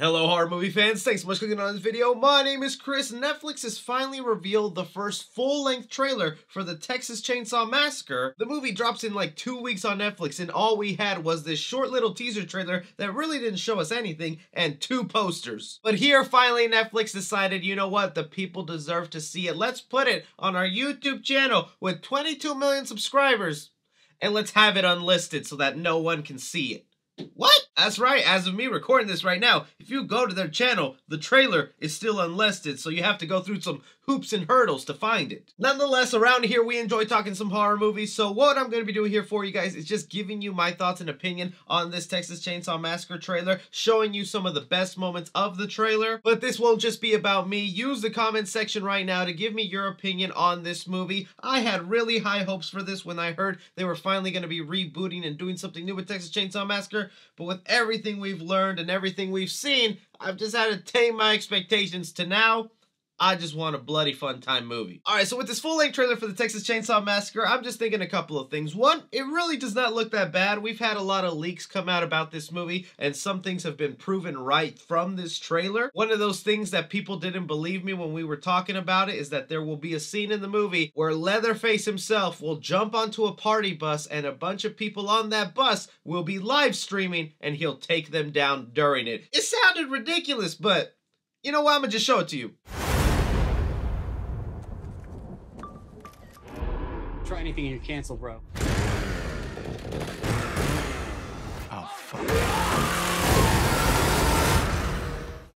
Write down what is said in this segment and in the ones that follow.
Hello horror movie fans, thanks so much for clicking on this video. My name is Chris. Netflix has finally revealed the first full-length trailer for the Texas Chainsaw Massacre. The movie drops in like two weeks on Netflix and all we had was this short little teaser trailer that really didn't show us anything and two posters. But here finally Netflix decided, you know what, the people deserve to see it. Let's put it on our YouTube channel with 22 million subscribers and let's have it unlisted so that no one can see it. What? That's right, as of me recording this right now, if you go to their channel, the trailer is still unlisted, so you have to go through some hoops and hurdles to find it. Nonetheless, around here we enjoy talking some horror movies, so what I'm going to be doing here for you guys is just giving you my thoughts and opinion on this Texas Chainsaw Massacre trailer, showing you some of the best moments of the trailer, but this won't just be about me. Use the comment section right now to give me your opinion on this movie. I had really high hopes for this when I heard they were finally going to be rebooting and doing something new with Texas Chainsaw Massacre, but with everything we've learned and everything we've seen, I've just had to tame my expectations to now I just want a bloody fun time movie. Alright, so with this full-length trailer for the Texas Chainsaw Massacre, I'm just thinking a couple of things. One, it really does not look that bad. We've had a lot of leaks come out about this movie, and some things have been proven right from this trailer. One of those things that people didn't believe me when we were talking about it is that there will be a scene in the movie where Leatherface himself will jump onto a party bus and a bunch of people on that bus will be live streaming and he'll take them down during it. It sounded ridiculous, but you know what? I'm gonna just show it to you. Try anything and you're canceled, bro. Oh, fuck.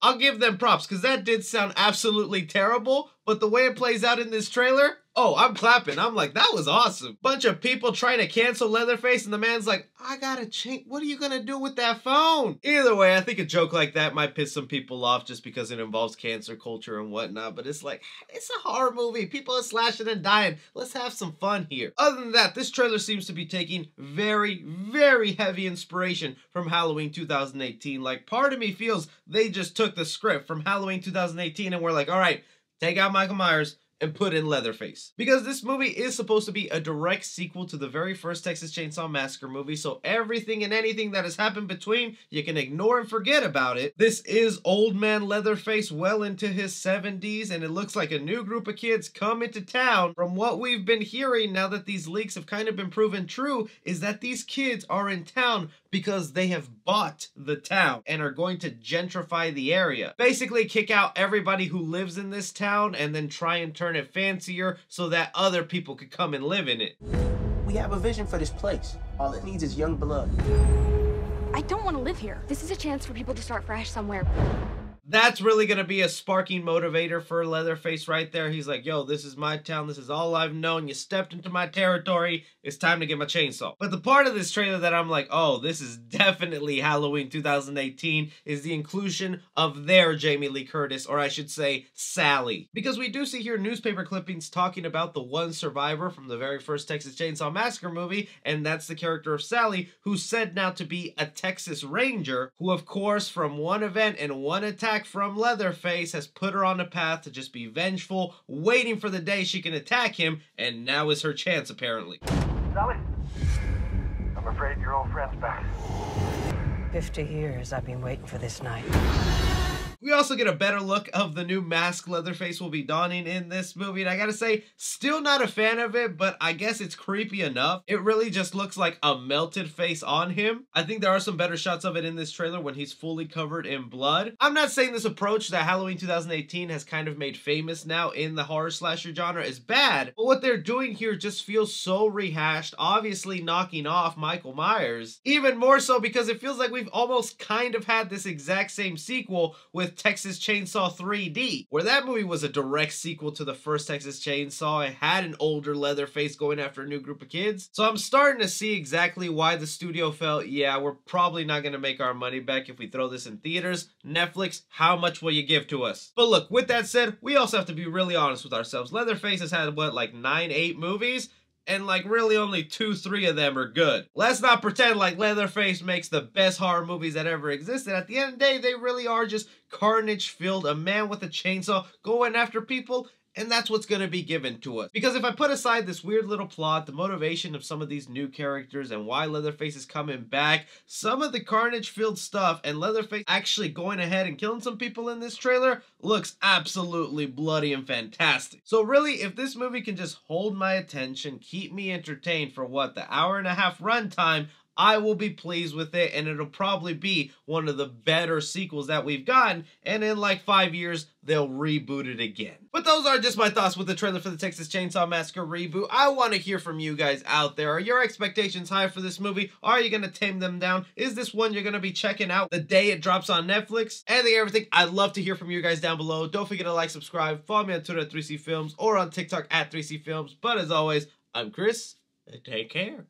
I'll give them props because that did sound absolutely terrible, but the way it plays out in this trailer, Oh, I'm clapping. I'm like, that was awesome. Bunch of people trying to cancel Leatherface, and the man's like, I gotta change. What are you gonna do with that phone? Either way, I think a joke like that might piss some people off just because it involves cancel culture and whatnot. But it's like, it's a horror movie. People are slashing and dying. Let's have some fun here. Other than that, this trailer seems to be taking very, very heavy inspiration from Halloween 2018. Like, part of me feels they just took the script from Halloween 2018 and we're like, all right, take out Michael Myers and put in Leatherface. Because this movie is supposed to be a direct sequel to the very first Texas Chainsaw Massacre movie, so everything and anything that has happened between, you can ignore and forget about it. This is old man Leatherface well into his 70s, and it looks like a new group of kids come into town. From what we've been hearing now that these leaks have kind of been proven true, is that these kids are in town because they have bought the town and are going to gentrify the area. Basically kick out everybody who lives in this town and then try and turn it fancier so that other people could come and live in it. We have a vision for this place. All it needs is young blood. I don't want to live here. This is a chance for people to start fresh somewhere. That's really going to be a sparking motivator for Leatherface right there. He's like, yo, this is my town. This is all I've known. You stepped into my territory. It's time to get my chainsaw. But the part of this trailer that I'm like, oh, this is definitely Halloween 2018 is the inclusion of their Jamie Lee Curtis, or I should say, Sally. Because we do see here newspaper clippings talking about the one survivor from the very first Texas Chainsaw Massacre movie, and that's the character of Sally, who's said now to be a Texas Ranger, who, of course, from one event and one attack attack from Leatherface has put her on a path to just be vengeful, waiting for the day she can attack him, and now is her chance, apparently. Sally? I'm afraid your old friend's back. 50 years I've been waiting for this night. We also get a better look of the new mask Leatherface will be donning in this movie. And I gotta say, still not a fan of it, but I guess it's creepy enough. It really just looks like a melted face on him. I think there are some better shots of it in this trailer when he's fully covered in blood. I'm not saying this approach that Halloween 2018 has kind of made famous now in the horror slasher genre is bad, but what they're doing here just feels so rehashed, obviously knocking off Michael Myers. Even more so because it feels like we've almost kind of had this exact same sequel with Texas Chainsaw 3D, where that movie was a direct sequel to the first Texas Chainsaw. It had an older Leatherface going after a new group of kids. So I'm starting to see exactly why the studio felt, yeah, we're probably not going to make our money back if we throw this in theaters. Netflix, how much will you give to us? But look, with that said, we also have to be really honest with ourselves. Leatherface has had, what, like nine, eight movies? And like really only two, three of them are good. Let's not pretend like Leatherface makes the best horror movies that ever existed. At the end of the day, they really are just carnage filled, a man with a chainsaw going after people and that's what's going to be given to us. Because if I put aside this weird little plot, the motivation of some of these new characters, and why Leatherface is coming back, some of the carnage filled stuff, and Leatherface actually going ahead and killing some people in this trailer looks absolutely bloody and fantastic. So, really, if this movie can just hold my attention, keep me entertained for what the hour and a half runtime, I will be pleased with it, and it'll probably be one of the better sequels that we've gotten. And in like five years, they'll reboot it again. But those are just my thoughts with the trailer for the Texas Chainsaw Massacre reboot. I want to hear from you guys out there. Are your expectations high for this movie? Are you going to tame them down? Is this one you're going to be checking out the day it drops on Netflix? Anything, everything. I'd love to hear from you guys down below. Don't forget to like, subscribe, follow me on Twitter at 3C Films or on TikTok at 3C Films. But as always, I'm Chris, take care.